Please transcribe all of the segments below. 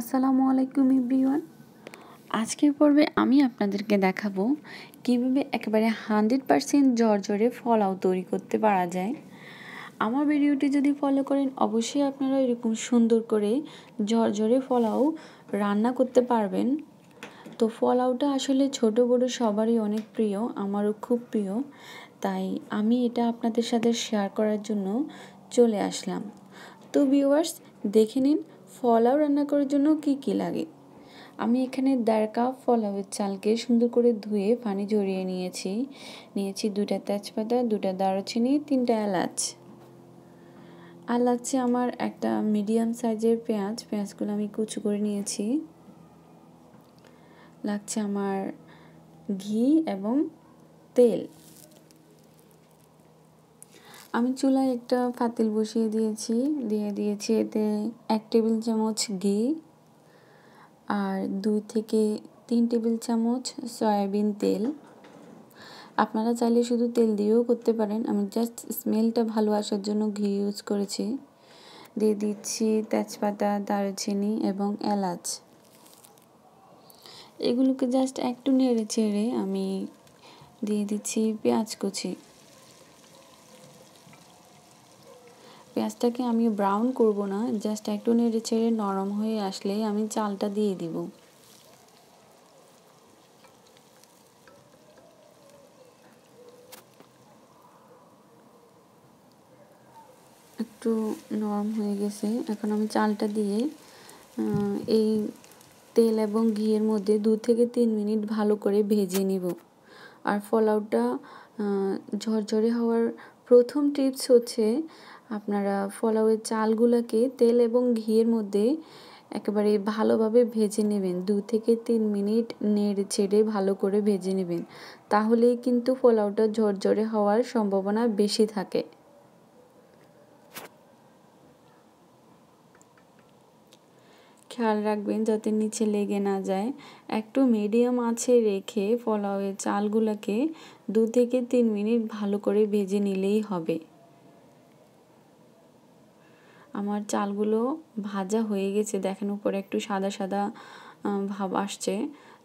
আসসালামু আলাইকুম ইব্রিওয়ান আজকের পর্বে আমি আপনাদেরকে দেখাবো কীভাবে একেবারে হান্ড্রেড পারসেন্ট জ্বরে ফলাও তৈরি করতে পারা যায়। আমার ভিডিওটি যদি ফলো করেন, অবশ্যই আপনারা এরকম সুন্দর করে ঝরঝরে ফলাও রান্না করতে পারবেন। তো ফলাওটা আসলে ছোট, বড় সবারই অনেক প্রিয়, আমারও খুব প্রিয়। তাই আমি এটা আপনাদের সাথে শেয়ার করার জন্য চলে আসলাম। তো ভিউয়ার্স দেখে নিন ফলাও রান্না করার জন্য কি কি লাগে? আমি এখানে দেড় কাপ ফলাওয়ের চালকে সুন্দর করে ধুয়ে পানি ঝরিয়ে নিয়েছি। নিয়েছি দুটা তেজপাতা দুটা দারুচিনি, তিনটা এলাচ। আর লাগছে আমার একটা মিডিয়াম সাইজের পেঁয়াজ, পেঁয়াজগুলো আমি কুচু করে নিয়েছি। লাগছে আমার ঘি এবং তেল। আমি চুলায় একটা পাতিল বসিয়ে দিয়েছি। দিয়ে দিয়েছি এতে এক টেবিল চামচ ঘি আর দুই থেকে তিন টেবিল চামচ সয়াবিন তেল। আপনারা চাইলে শুধু তেল দিয়েও করতে পারেন। আমি জাস্ট স্মেলটা ভালো আসার জন্য ঘি ইউজ করেছি। দিয়ে দিচ্ছি তেজপাতা, দারচিনি এবং এলাচ। এগুলোকে জাস্ট একটু নেড়ে চেড়ে আমি দিয়ে দিচ্ছি পেঁয়াজ কুচি। পেঁয়াজটাকে আমি ব্রাউন করব না জাস্ট একটু নেড়ে ছেড়ে নরম হয়ে আসলে আমি চালটা দিয়ে দিব। একটু নরম হয়ে গেছে, এখন আমি চালটা দিয়ে এই তেল এবং ঘিয়ের মধ্যে দু থেকে তিন মিনিট ভালো করে ভেজে নিব। আর ফলাউটা ঝরঝরে হওয়ার প্রথম টিপস হচ্ছে আপনারা ফলাওয়ের চালগুলোকে তেল এবং ঘিয়ের মধ্যে একেবারে ভালোভাবে ভেজে নেবেন। দু থেকে তিন মিনিট নেড়ে ছেড়ে ভালো করে ভেজে নেবেন। তাহলেই কিন্তু পোলাওটা ঝরঝরে হওয়ার সম্ভাবনা বেশি থাকে। খেয়াল রাখবেন যাতে নিচে লেগে না যায়। একটু মিডিয়াম আছে রেখে পোলাওয়ের চালগুলোকে দু থেকে তিন মিনিট ভালো করে ভেজে নিলেই হবে। আমার চালগুলো ভাজা হয়ে গেছে। দেখেন উপরে একটু সাদা সাদা ভাব আসছে।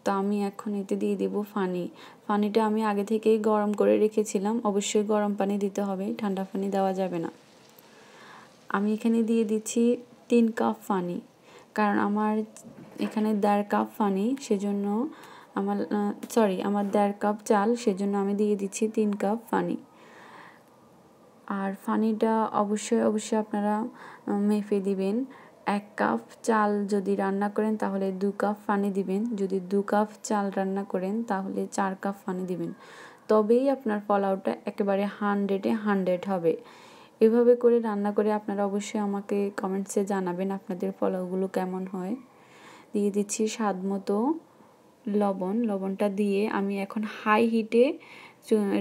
তো আমি এখন এতে দিয়ে দেবো ফানি। ফানিটা আমি আগে থেকেই গরম করে রেখেছিলাম। অবশ্যই গরম পানি দিতে হবে, ঠান্ডা পানি দেওয়া যাবে না। আমি এখানে দিয়ে দিচ্ছি তিন কাপ ফানি। কারণ আমার এখানে দেড় কাপ ফানি, সেজন্য আমার সরি আমার দেড় কাপ চাল, সেজন্য আমি দিয়ে দিচ্ছি তিন কাপ পানি আর ফানিটা অবশ্যই অবশ্যই আপনারা মেপে দিবেন। এক কাপ চাল যদি রান্না করেন তাহলে দু কাপ পানি দিবেন। যদি দু কাপ চাল রান্না করেন তাহলে চার কাপ পানি দিবেন। তবেই আপনার পোলাওটা একেবারে হান্ড্রেডে হান্ড্রেড হবে। এভাবে করে রান্না করে আপনারা অবশ্যই আমাকে কমেন্টসে জানাবেন আপনাদের পোলাওগুলো কেমন হয়। দিয়ে দিচ্ছি স্বাদ মতো লবণ। লবণটা দিয়ে আমি এখন হাই হিটে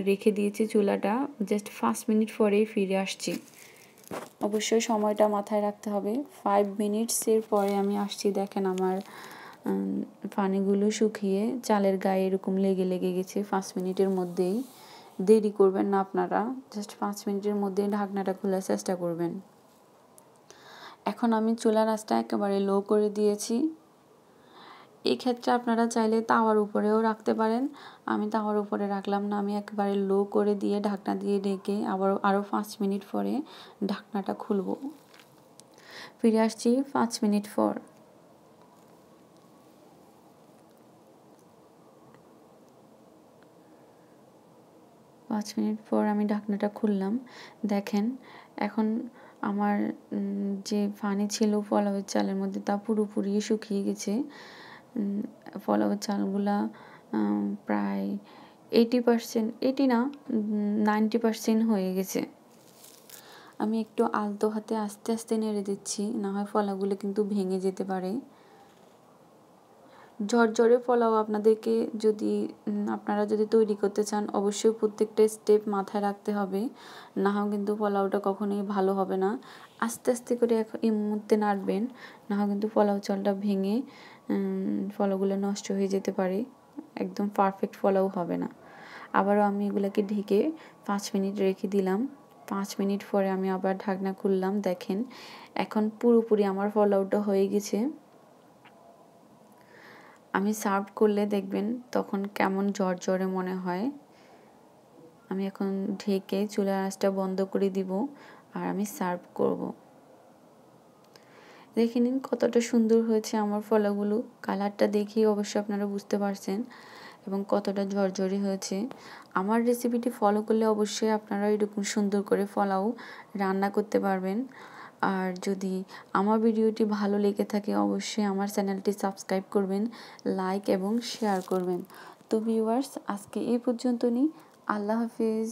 রেখে দিয়েছি চুলাটা। জাস্ট পাঁচ মিনিট পরেই ফিরে আসছি। অবশ্যই সময়টা মাথায় রাখতে হবে। ফাইভ মিনিটসের পরে আমি আসছি, দেখেন আমার পানিগুলো শুকিয়ে চালের গায়ে এরকম লেগে লেগে গেছে পাঁচ মিনিটের মধ্যেই। দেরি করবেন না আপনারা। জাস্ট পাঁচ মিনিটের মধ্যেই ঢাকনাটা খোলার চেষ্টা করবেন। এখন আমি চুলা রাসটা একেবারে লো করে দিয়েছি। এই ক্ষেত্রে আপনারা চাইলে তাওয়ার উপরেও রাখতে পারেন। আমি তাওয়ার উপরে রাখলাম না, আমি একেবারে লো করে দিয়ে ঢাকনা দিয়ে ঢেকে আবার আরও পাঁচ মিনিট পরে ঢাকনাটা খুলব। ফিরে আসছি পাঁচ মিনিট পর। পাঁচ মিনিট পর আমি ঢাকনাটা খুললাম। দেখেন, এখন আমার যে পানি ছিল পোলাওয়ের চালের মধ্যে তা পুরোপুরি শুকিয়ে গেছে। পোলাওয়ের চালগুলা প্রায় এইটি পারসেন্ট এইটি না নাইনটি পারসেন্ট হয়ে গেছে। আমি একটু আলতো হাতে আস্তে আস্তে নেড়ে দিচ্ছি, না হয় ফলাগুলো কিন্তু ভেঙে যেতে পারে। ঝরঝরে ফলাও আপনাদেরকে যদি আপনারা যদি তৈরি করতে চান, অবশ্যই প্রত্যেকটা স্টেপ মাথায় রাখতে হবে। না হয় কিন্তু পোলাওটা কখনোই ভালো হবে না। আস্তে আস্তে করে এখন এই মুহূর্তে নাড়বেন, না হয় কিন্তু পোলাও চালটা ভেঙে ফলাগুলো নষ্ট হয়ে যেতে পারে। একদম পারফেক্ট ফলাও হবে না। আবারও আমি এগুলোকে ঢেকে পাঁচ মিনিট রেখে দিলাম। পাঁচ মিনিট পরে আমি আবার ঢাকনা খুললাম, দেখেন। এখন পুরোপুরি আমার ফলাউটা হয়ে গেছে। আমি সার্ভ করলে দেখবেন তখন কেমন জ্বরে মনে হয়। আমি এখন ঢেকে চুলার আঁচটা বন্ধ করে দিব আর আমি সার্ভ করব। দেখে নিন কতটা সুন্দর হয়েছে আমার ফলাগুলো। কালারটা দেখেই অবশ্যই আপনারা বুঝতে পারছেন এবং কতটা ঝরঝরি হয়েছে। আমার রেসিপিটি ফলো করলে অবশ্যই আপনারা এরকম সুন্দর করে ফলাও রান্না করতে পারবেন। আর যদি আমার ভিডিওটি ভালো লেগে থাকে অবশ্যই আমার চ্যানেলটি সাবস্ক্রাইব করবেন লাইক এবং শেয়ার করবেন। তো ভিউয়ার্স আজকে এই পর্যন্ত নিই আল্লাহ হাফিজ।